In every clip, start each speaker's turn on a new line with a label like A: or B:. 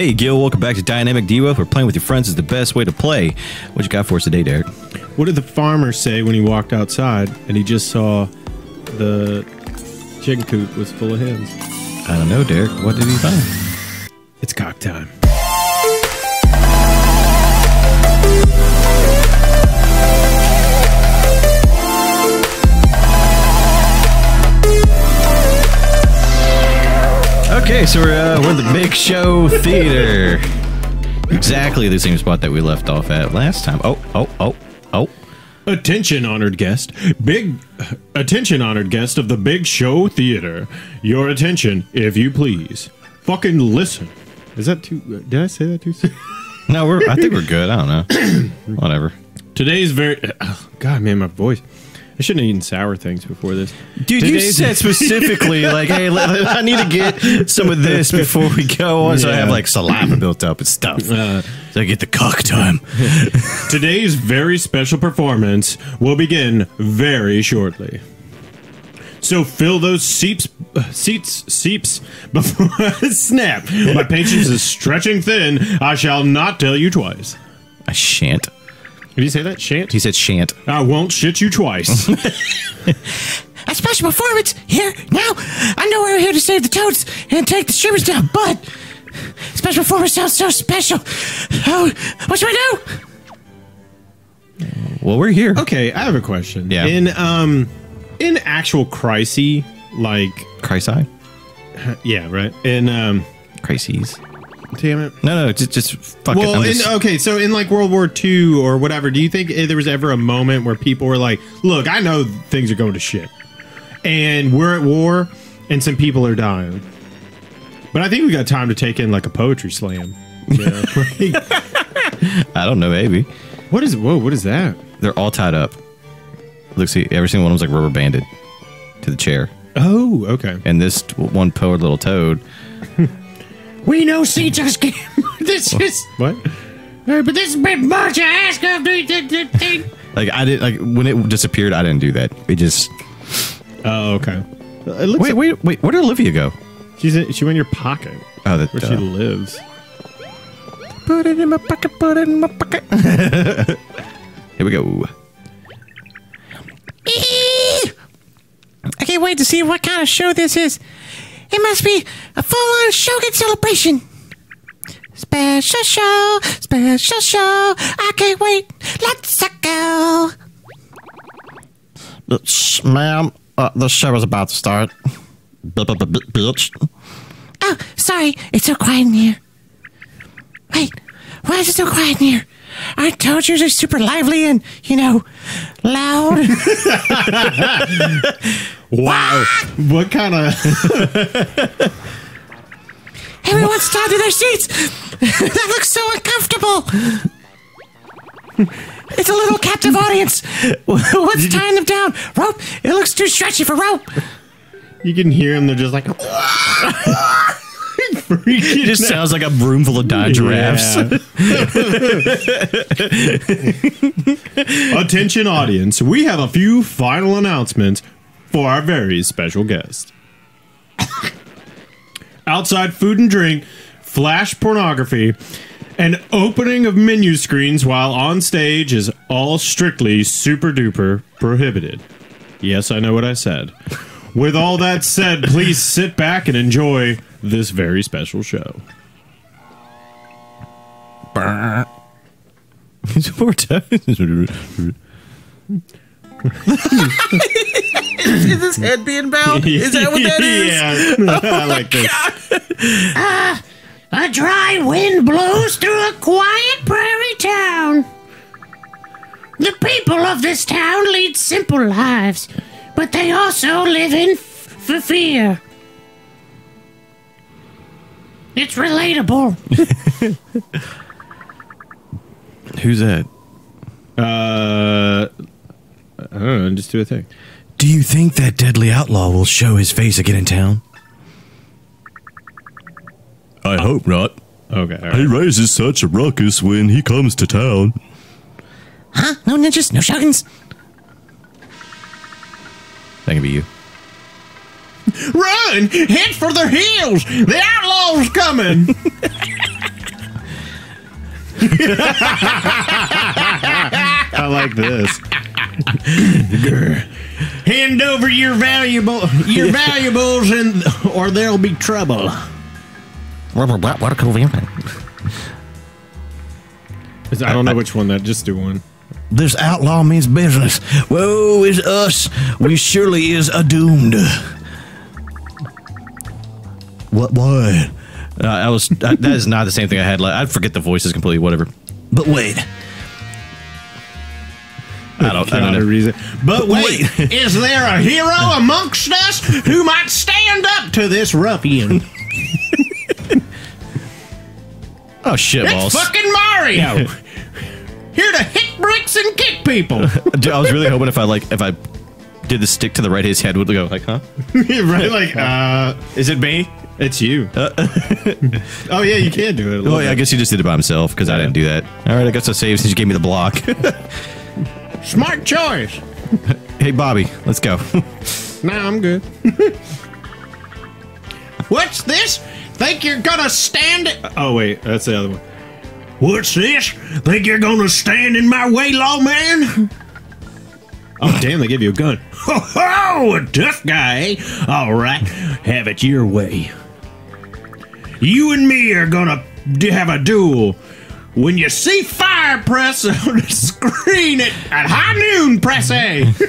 A: Hey, Guild, welcome back to Dynamic Duo. Where playing with your friends is the best way to play. What you got for us today, Derek?
B: What did the farmer say when he walked outside and he just saw the chicken coop was full of hens?
A: I don't know, Derek. What did he find?
B: It's cock time.
A: Okay, so we're, uh, we're in the Big Show Theater. Exactly the same spot that we left off at last time. Oh, oh, oh, oh.
B: Attention, honored guest. Big attention, honored guest of the Big Show Theater. Your attention, if you please. Fucking listen. Is that too? Did I say that too soon?
A: No, we're. I think we're good. I don't know. Whatever.
B: Today's very. Oh, God, man, my voice. I shouldn't have eaten sour things before this.
A: Dude, you said specifically, like, hey, I need to get some of this before we go on. So I have, like, saliva built up and stuff.
B: Uh,
A: so I get the cock time.
B: Today's very special performance will begin very shortly. So fill those seeps, uh, seats, seeps before snap. My patience is stretching thin. I shall not tell you twice.
A: I shan't.
B: Did you say that? Shan't?
A: He said shan't.
B: I won't shit you twice.
C: A special performance here now. I know we're here to save the toads and take the streamers down, but special performance sounds so special. Oh, what should I do?
A: Well, we're here.
B: okay, I have a question.
A: Yeah.
B: In um, in actual crisis, like
A: Christ eye?
B: yeah, right. In um,
A: Crises.
B: Damn it.
A: No, no, just, just fuck it.
B: Well, in,
A: just-
B: okay, so in like World War II or whatever, do you think eh, there was ever a moment where people were like, "Look, I know things are going to shit, and we're at war, and some people are dying, but I think we got time to take in like a poetry slam." Yeah.
A: I don't know, maybe.
B: what is whoa? What is that?
A: They're all tied up. Look, see, every single one of them's like rubber banded to the chair.
B: Oh, okay.
A: And this one poor little toad,
C: We know see just came. this is,
B: What?
C: uh, but this is a bit much. I ask of the
A: like, I did, like, when it disappeared, I didn't do that. It just.
B: Oh, okay. It looks
A: Wait, wait, wait. Where did Olivia go?
B: She's in, she went in your pocket
A: Oh, that.
B: where she
A: uh,
B: lives.
A: Put it in my pocket, put it in my pocket. Here we go.
C: I can't wait to see what kind of show this is. It must be a full-on Shogun celebration. Special show, special show. I can't wait. Let's go.
A: Ma'am, uh, the show is about to start. Bitch.
C: Oh, sorry. It's so quiet in here. Wait, why is it so quiet in here? Aren't usually super lively and, you know, loud?
B: Wow. what kind of?
C: Everyone's tied to their seats. that looks so uncomfortable. It's a little captive audience. What's tying them down? Rope? It looks too stretchy for rope.
B: You can hear them. They're just like.
A: It just sounds like a room full of dying giraffes.
B: Attention, audience. We have a few final announcements for our very special guest. Outside food and drink, flash pornography, and opening of menu screens while on stage is all strictly super duper prohibited. Yes, I know what I said. With all that said, please sit back and enjoy this very special show.
A: Poor toad.
C: Is his head being bowed? Is that what that is?
B: yeah, I like this.
C: A dry wind blows through a quiet prairie town. The people of this town lead simple lives, but they also live in f- f- fear. It's relatable.
A: Who's that?
B: Uh, I don't know. Just do a thing.
A: Do you think that deadly outlaw will show his face again in town?
D: I hope not.
B: Okay. all
D: He raises such a ruckus when he comes to town.
C: Huh? No ninjas? No shoguns?
A: That can be you.
B: Run! Head for the hills! The outlaw's coming! I like this. Grr. Hand over your valuable your valuables and or there'll be trouble.
C: What, what, what a convenient.
B: I don't know which one that just do one.
D: This outlaw means business. Woe is us. We surely is a doomed. What? What?
A: Uh, I was uh, that is not the same thing I had. Like, I forget the voices completely. Whatever.
D: But wait.
A: I don't. I don't know.
B: reason. But wait, is there a hero amongst us who might stand up to this ruffian?
A: Oh shit
B: It's
A: balls!
B: fucking Mario. Here to hit bricks and kick people.
A: Dude, I was really hoping if I like if I did the stick to the right, his head would go like, huh?
B: right? Like, uh,
A: Is it me?
B: it's you. oh yeah, you can do it.
A: Oh yeah, I guess he just did it by himself because I didn't do that. All right, I guess I saved since you gave me the block.
B: Smart choice.
A: hey Bobby, let's go.
B: Nah, I'm good. What's this? Think you're gonna stand it? Oh wait, that's the other one. What's this? Think you're gonna stand in my way, lawman? Oh damn! They give you a gun. Ho ho! A tough guy, eh? All right, have it your way. You and me are gonna have a duel. When you see fire, press on the screen at, at high noon. Press A.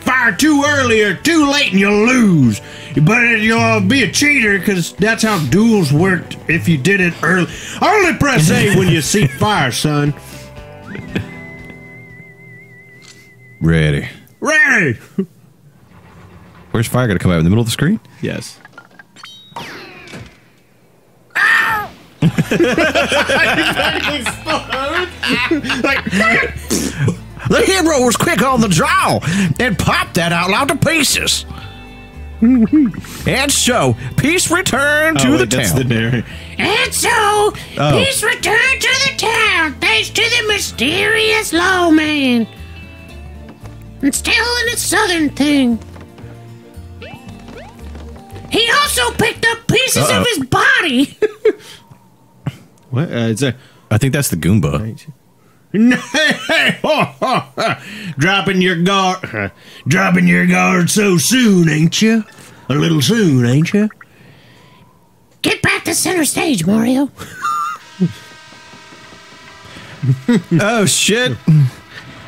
B: fire too early or too late and you'll lose. But you'll be a cheater because that's how duels worked if you did it early. Only press A when you see fire, son.
A: Ready.
B: Ready?
A: Where's fire gonna come out in the middle of the screen?
B: Yes.
C: The hero was quick on the draw and popped that outlaw to pieces. and so, peace returned to
B: Oh,
C: the
B: wait, that's
C: town.
B: the.
E: And so, oh. peace returned to the town thanks to the mysterious lawman. And still in a southern thing. He also picked up pieces
A: Uh-oh.
E: of his body.
B: What? Uh, it's a.
A: I think that's the Goomba.
B: dropping your guard, dropping your guard so soon, ain't you? A little soon, ain't you?
E: Get back to center stage, Mario.
A: Oh shit!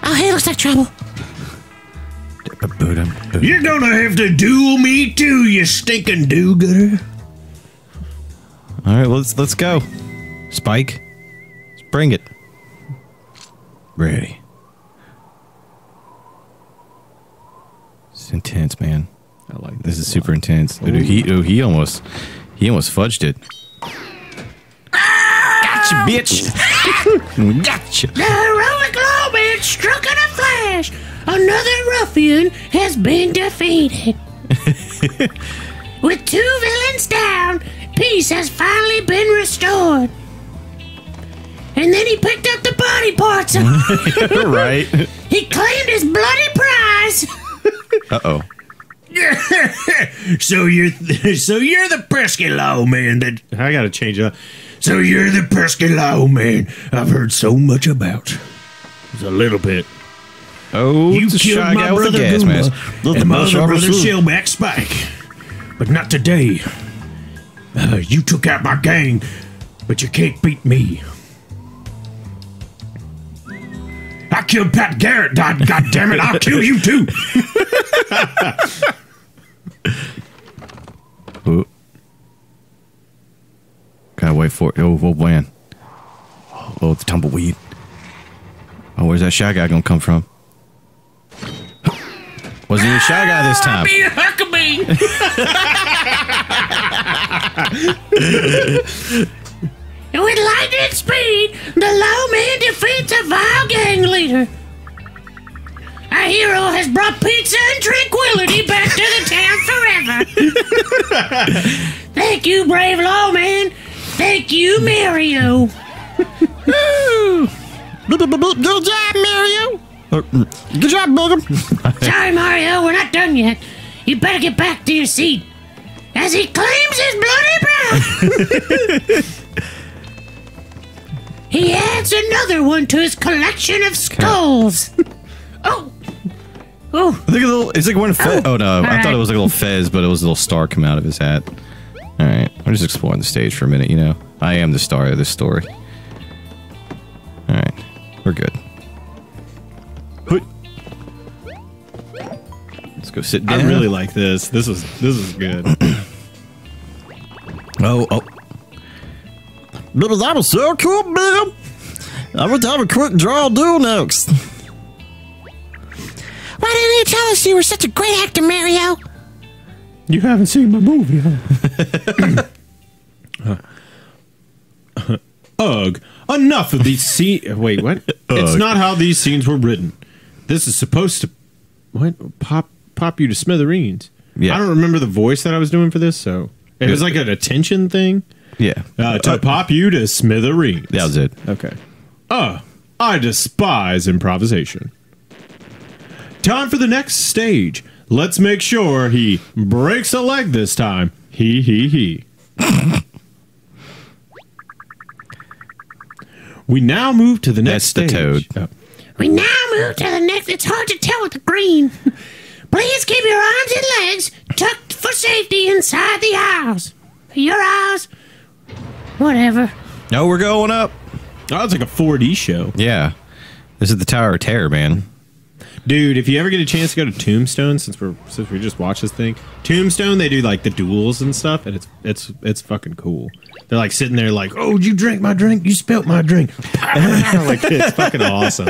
E: Oh, hey, looks like trouble.
B: You're gonna have to duel me too, you stinking do-gooder.
A: All right, let's let's go. Spike, bring it. Ready. It's intense, man.
B: I like
A: This is super intense. Dude, he oh, he almost he almost fudged it. Gotcha, bitch. gotcha.
E: The heroic lawman struck in a flash. Another ruffian has been defeated. With two villains down, peace has finally been restored. The body parts.
A: right.
E: he claimed his bloody prize.
A: Uh oh.
B: so you're so you're the pesky lawman that I gotta change it up. So you're the pesky lawman I've heard so much about. It's a little bit.
A: Oh,
B: You
A: it's a
B: killed
A: shy
B: my
A: guy
B: brother
A: gas mask.
B: Goomba and my other brother Shellback Spike, but not today. Uh, you took out my gang, but you can't beat me. I killed Pat Garrett. God, God damn it! I'll kill you too.
A: Oh. Gotta wait for it. Oh, oh man. Oh, the tumbleweed. Oh, where's that shy guy gonna come from? Wasn't even a shy guy this time.
E: Be a Huckabee. with lightning speed, the lawman defeats a vile gang leader. Our hero has brought pizza and tranquility back to the town forever. Thank you, brave lawman. Thank you, Mario.
C: Good job, Mario. Good job, Booger.
E: Sorry, Mario, we're not done yet. You better get back to your seat. As he claims his bloody prize. adds another one to his collection of skulls. oh, oh,
A: Look at the little. It's like one fez. Oh, no, I
E: right.
A: thought it was like a little fez, but it was a little star coming out of his hat. All right, I'm just exploring the stage for a minute. You know, I am the star of this story. All right, we're good. Let's go sit down.
B: I really like this. This is this is good.
D: Oh, oh. But that was so cool, man. I would have a quick draw do next.
C: Why didn't you tell us you were such a great actor, Mario?
B: You haven't seen my movie, huh? Ugh. Enough of these scenes. Wait, what? It's not how these scenes were written. This is supposed to what pop pop you to smithereens.
A: Yeah.
B: I don't remember the voice that I was doing for this, so it was like an attention thing.
A: Yeah,
B: Uh, to pop you to smithereens.
A: that was it.
B: Okay. Uh, I despise improvisation. Time for the next stage. Let's make sure he breaks a leg this time. He, he, he. we now move to the next
A: That's the
B: stage.
A: toad.
B: Oh.
E: we now move to the next. It's hard to tell with the green. Please keep your arms and legs tucked for safety inside the aisles. Your aisles, whatever.
A: No, we're going up.
B: Oh, it's like a 4D show.
A: Yeah, this is the Tower of Terror, man.
B: Dude, if you ever get a chance to go to Tombstone, since we're since we just watched this thing, Tombstone they do like the duels and stuff, and it's it's it's fucking cool. They're like sitting there like, "Oh, you drank my drink, you spilt my drink," like it's fucking awesome.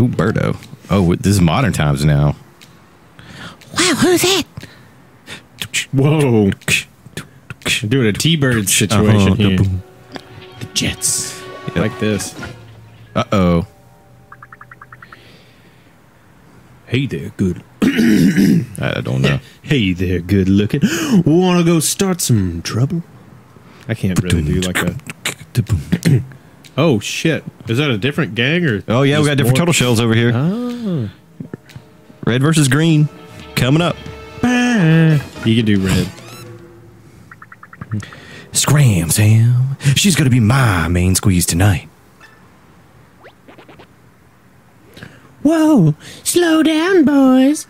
A: Ooh, Birdo. Oh, this is modern times now.
C: Wow, who's that?
B: Whoa, doing a T-bird situation
A: Uh-huh,
B: here.
A: the
B: Jets, like this.
A: Uh oh.
B: Hey there, good.
A: I don't know.
B: Hey there, good looking. Want to go start some trouble? I can't really do like a. Oh shit! Is that a different gang or?
A: Oh yeah, we got different
B: more-
A: turtle shells over here.
B: Oh.
A: Red versus green, coming up.
B: You can do red.
D: Scram, Sam. She's gonna be my main squeeze tonight.
E: Whoa, slow down, boys.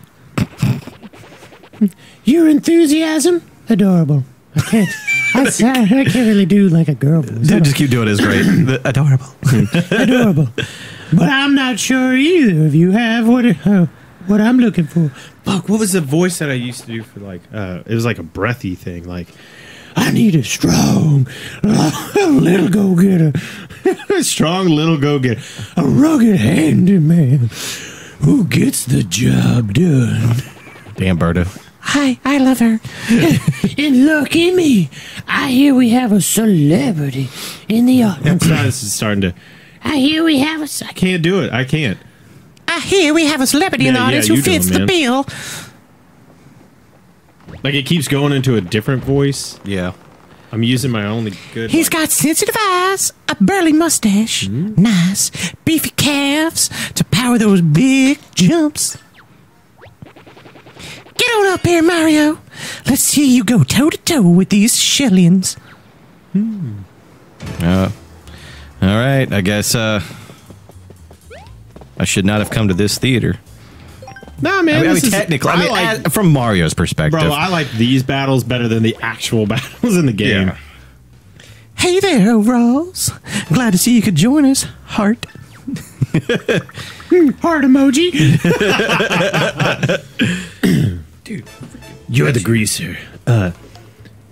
E: Your enthusiasm, adorable. I can't. I, I can't really do like a girl voice.
A: Dude, just keep doing it. It's great. Adorable.
E: adorable. But I'm not sure either of you have what uh, what I'm looking for.
B: Fuck! What was the voice that I used to do for like? uh It was like a breathy thing. Like, I need a strong little go getter, a strong little go getter, a rugged handyman who gets the job done.
A: Damn, Birdo.
C: Hi, I love her.
E: And look at me. I hear we have a celebrity in the audience.
B: this is starting to.
E: I hear we have a. ce-
B: I can't do it. I can't.
C: I hear we have a celebrity in the
B: Yeah, yeah,
C: audience who fits the bill.
B: Like it keeps going into a different voice.
A: Yeah.
B: I'm using my only good.
C: He's
B: like-
C: got sensitive eyes, a burly mustache, nice beefy calves to power those big jumps. Get on up here, Mario. Let's see you go toe to toe with these Shellians.
A: Uh, all right. I guess uh, I should not have come to this theater.
B: Nah,
A: I
B: man.
A: mean, I mean
B: is-
A: technically, I mean,
B: like-
A: as- from Mario's perspective.
B: bro, I like these battles better than the actual battles in the game.
A: Yeah.
C: Hey there, overalls. Glad to see you could join us, Heart.
E: Heart emoji.
B: Dude, you're the greaser. Uh,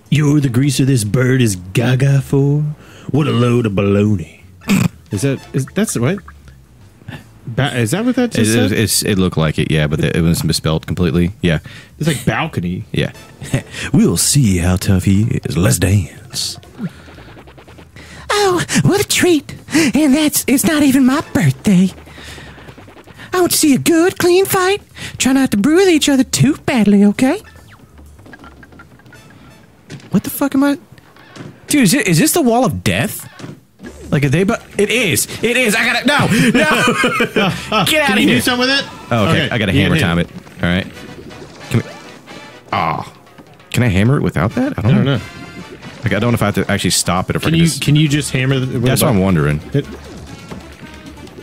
B: you're the greaser this bird is gaga for? What a load of baloney. is that, is, that's what? Ba- is that what that
A: It,
B: just
A: it,
B: said?
A: it's, it looked like it, yeah, but it was misspelled completely. Yeah,
B: It's like balcony.
A: yeah.
D: We'll see how tough he is. Let's dance.
C: Oh, what a treat. And that's, it's not even my birthday. I want to see a good, clean fight. Try not to bruise each other too badly, okay?
A: What the fuck am I? Dude, is, it, is this the wall of death? Like, are they? But it is. It is. I gotta. No, no. Get out
B: Can
A: of
B: you
A: here.
B: do something with it?
A: Oh, okay. I gotta hammer time it. All right. Can we? Oh, can I hammer it without that? I don't,
B: I don't
A: know.
B: know.
A: Like I don't know if I have to actually stop it. If I
B: Can
A: can
B: you
A: just,
B: can you just hammer? The,
A: that's what I'm wondering.
B: It-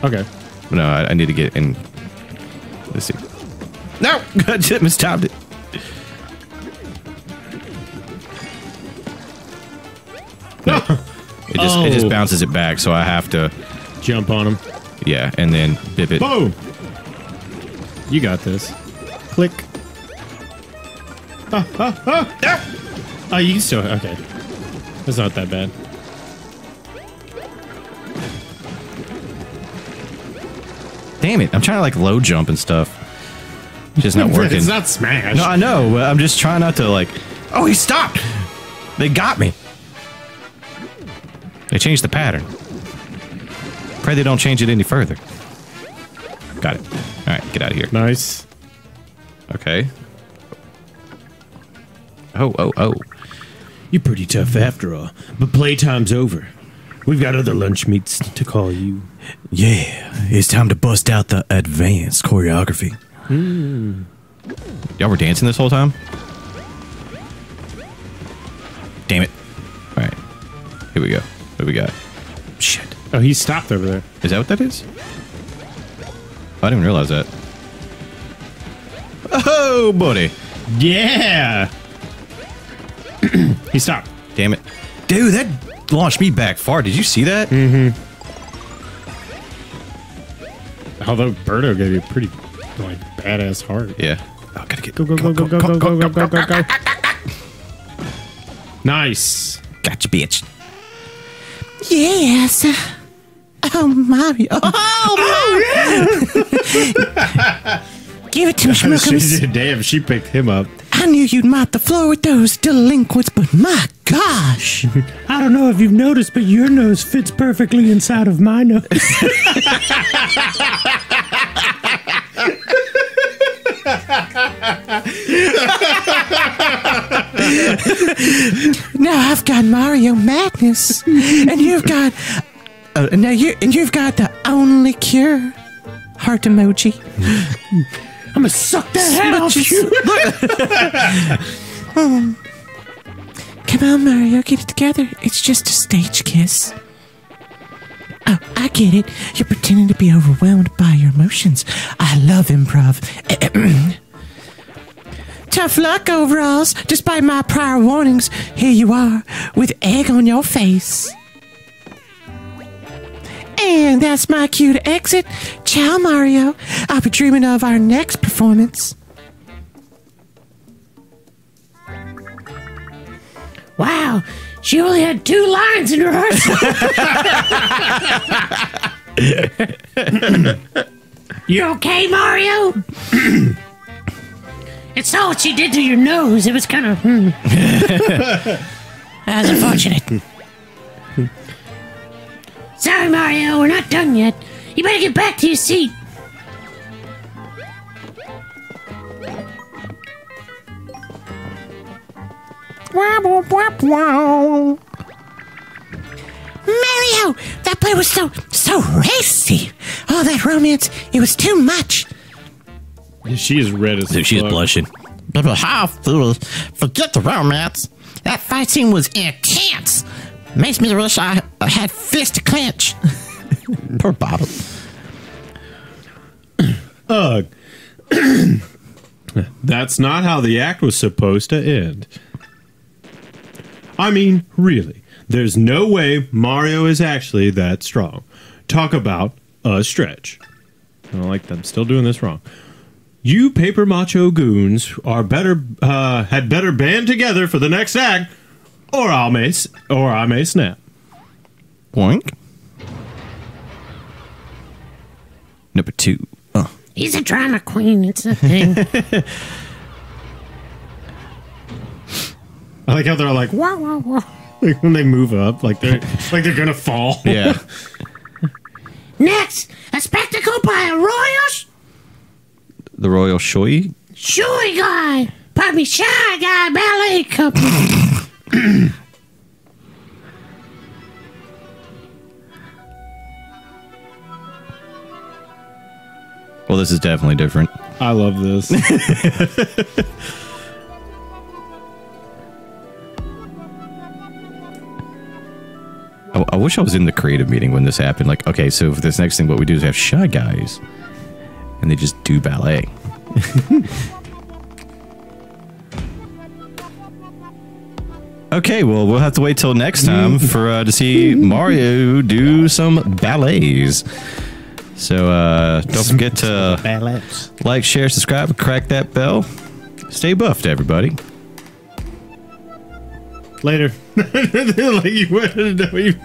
B: okay.
A: No, I, I need to get in. Let's see. No, just mistimed it. It just it just
B: Oh.
A: bounces it back, so I have to
B: Jump on him.
A: yeah, and then bip it.
B: Boom. You got this. Click. Ah, ah, ah. Ah! Oh, you can still. Okay. That's not that bad.
A: Damn it! I'm trying to like low jump and stuff. It's just not working.
B: it's not smash.
A: No, I know, but I'm just trying not to like. Oh, he stopped. They got me. They changed the pattern. Pray they don't change it any further. Got it. All right, get out of here.
B: nice.
A: Okay. Oh, oh, oh.
B: You're pretty tough after all. But playtime's over. We've got other lunch meets to call you.
D: Yeah, it's time to bust out the advanced choreography. Hmm.
A: Y'all were dancing this whole time? Damn it. All right. Here we go. What do we got? Shit.
B: Oh, he stopped over there.
A: Is that what that is? I didn't even realize that. Oh, buddy.
B: Yeah. he stopped.
A: Damn it. Dude, that launched me back far. Did you see that? Mm-hmm.
B: Although Birdo gave you a pretty like badass heart.
A: Yeah. Oh, gotta get
B: Go go go go go go go go go go go. Nice.
A: Gotcha, bitch.
C: Yes. Oh, Mario. Oh, Mario. Give it to me, Schmookums.
B: Damn, she picked him up.
C: I knew you'd mop the floor with those delinquents, but my gosh.
B: I don't know if you've noticed, but your nose fits perfectly inside of my nose.
C: Now I've got Mario Madness, and you've got uh, now you and you've got the only cure heart emoji.
B: I'm gonna suck that head off you.
C: Come on, Mario, get it together. It's just a stage kiss. Oh, I get it. You're pretending to be overwhelmed by your emotions. I love improv. Tough luck, overalls. Despite my prior warnings, here you are with egg on your face. And that's my cue to exit. Ciao, Mario. I'll be dreaming of our next performance.
E: Wow, she only had two lines in rehearsal. you okay, Mario? it's not what she did to your nose. It was kind of. Hmm. was unfortunate. Sorry, Mario, we're not done yet. You better get back to your seat.
C: Mario, that play was so so racy. All that romance, it was too much.
B: She is red as
A: Dude, she's
B: fuck.
A: blushing.
D: Forget the romance.
C: That fight scene was intense. Makes me wish I I had fist to clench.
D: Poor Bottom.
B: Ugh. That's not how the act was supposed to end. I mean, really, there's no way Mario is actually that strong. Talk about a stretch. I don't like them still doing this wrong. You paper macho goons are better uh, had better band together for the next act, or I may or I may snap.
A: Boink. Number two. Uh.
E: He's a drama queen. It's a thing.
B: I like how they're like wow wow wow like when they move up, like they're like they're gonna fall.
A: Yeah.
E: Next, a spectacle by a royal sh-
A: the Royal Shoei.
E: shoey guy. Puppy me, shy guy ballet company.
A: Well, this is definitely different.
B: I love this.
A: I, I wish I was in the creative meeting when this happened. Like, okay, so for this next thing, what we do is have shy guys, and they just do ballet. okay, well, we'll have to wait till next time for uh, to see Mario do some ballets. So uh, don't forget to like, share, subscribe, crack that bell. Stay buffed, everybody.
B: Later. like you to know what you were doing.